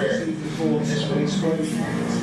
fair. This week's